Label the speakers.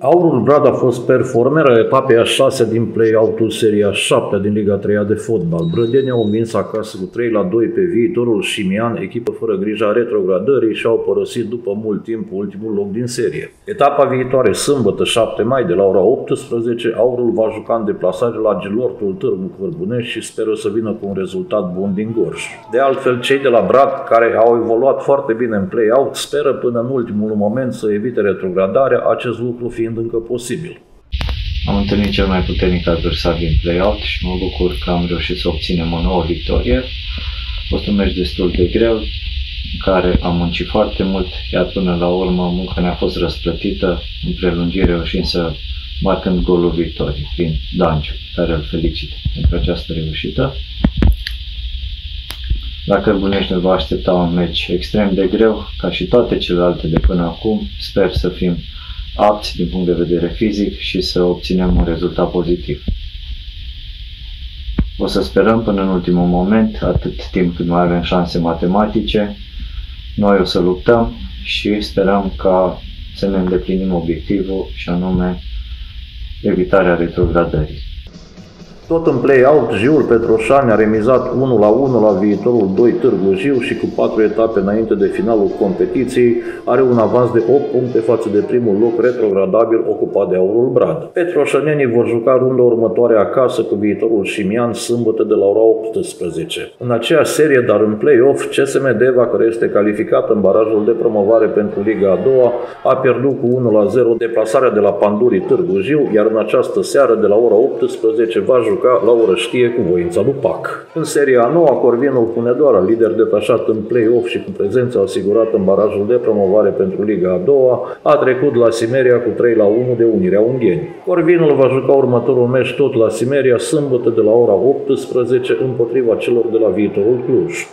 Speaker 1: Aurul Brad a fost performer a etapei a 6 din play-out-ul seria 7 din Liga 3 de fotbal. Brădeni au învins acasă cu 3 la 2 pe viitorul Șimian, echipă fără grija retrogradării și au părăsit după mult timp ultimul loc din serie. Etapa viitoare, sâmbătă 7 mai de la ora 18, Aurul va juca în deplasare la Gelortul Târgu Cărbunești și speră să vină cu un rezultat bun din Gorj. De altfel, cei de la Brad, care au evoluat foarte bine în play-out, speră până în ultimul moment să evite retrogradarea, acest lucru fiind fiind încă posibil.
Speaker 2: Am întâlnit cel mai puternic adversar din play-out și mă bucur că am reușit să obținem o nouă victorie. A fost un meci destul de greu, în care am muncit foarte mult, iar până la urmă munca ne-a fost răsplătită în prelungire, reușind să marcând golul victoriei prin Danciu, care îl felicit pentru această reușită. La Cărbunești ne va aștepta un meci extrem de greu, ca și toate celelalte de până acum. Sper să fim apți din punct de vedere fizic și să obținem un rezultat pozitiv. O să sperăm până în ultimul moment, atât timp cât mai avem șanse matematice, noi o să luptăm și sperăm ca să ne îndeplinim obiectivul și anume evitarea retrogradării.
Speaker 1: Tot în play-out, Jiul Petroșani a remizat 1 la 1 la viitorul 2 Târgu Jiu și cu 4 etape înainte de finalul competiției are un avans de 8 puncte față de primul loc retrogradabil ocupat de Aurul Brad. Petroșanenii vor juca runda următoare acasă cu viitorul Șimian sâmbătă de la ora 18. În aceeași serie, dar în play-off, CSM Deva, care este calificat în barajul de promovare pentru Liga a doua, a pierdut cu 1 la 0 deplasarea de la Pandurii Târgu Jiu, iar în această seară de la ora 18 va juca juca la o răștie cu voința lui Pac. În seria a noua, Corvinul Hunedoara, lider detașat în play-off și cu prezența asigurată în barajul de promovare pentru Liga a doua, a trecut la Simeria cu 3 la 1 de Unirea Ungheni. Corvinul va juca următorul meci tot la Simeria, sâmbătă de la ora 18 împotriva celor de la viitorul Cluj.